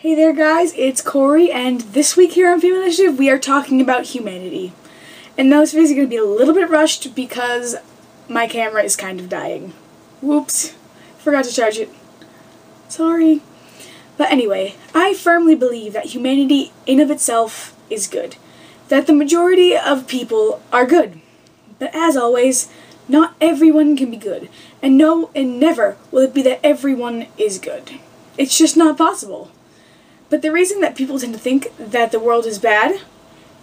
Hey there guys, it's Cory and this week here on Female Initiative we are talking about humanity. And now this video is going to be a little bit rushed because my camera is kind of dying. Whoops, forgot to charge it. Sorry. But anyway, I firmly believe that humanity in of itself is good. That the majority of people are good. But as always, not everyone can be good. And no, and never will it be that everyone is good. It's just not possible. But the reason that people tend to think that the world is bad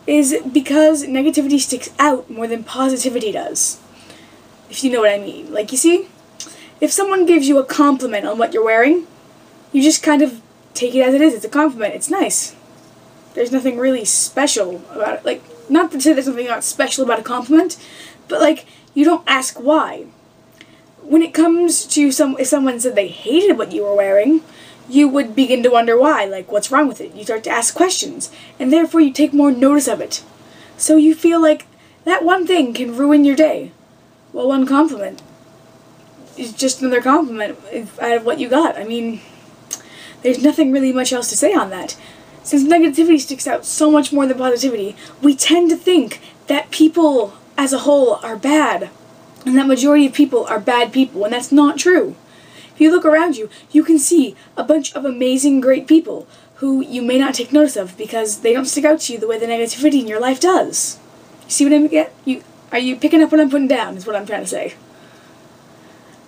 is because negativity sticks out more than positivity does. If you know what I mean. Like, you see, if someone gives you a compliment on what you're wearing, you just kind of take it as it is. It's a compliment. It's nice. There's nothing really special about it. Like, not to say there's something not special about a compliment, but like, you don't ask why. When it comes to some, if someone said they hated what you were wearing, you would begin to wonder why, like what's wrong with it. You start to ask questions, and therefore you take more notice of it. So you feel like that one thing can ruin your day. Well, one compliment is just another compliment out of what you got. I mean, there's nothing really much else to say on that. Since negativity sticks out so much more than positivity, we tend to think that people as a whole are bad, and that majority of people are bad people, and that's not true. If you look around you, you can see a bunch of amazing, great people who you may not take notice of because they don't stick out to you the way the negativity in your life does. You see what I'm get? You are you picking up what I'm putting down? Is what I'm trying to say.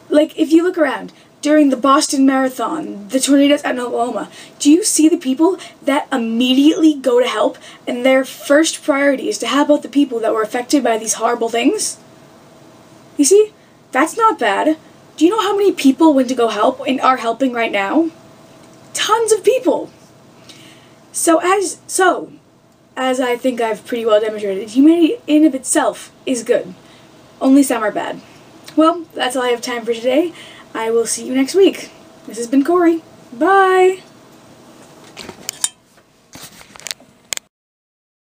Like if you look around during the Boston Marathon, the tornadoes in Oklahoma, do you see the people that immediately go to help and their first priority is to help out the people that were affected by these horrible things? You see, that's not bad. Do you know how many people went to go help and are helping right now? Tons of people. So as so, as I think I've pretty well demonstrated, humanity in of itself is good. Only some are bad. Well, that's all I have time for today. I will see you next week. This has been Cory. Bye!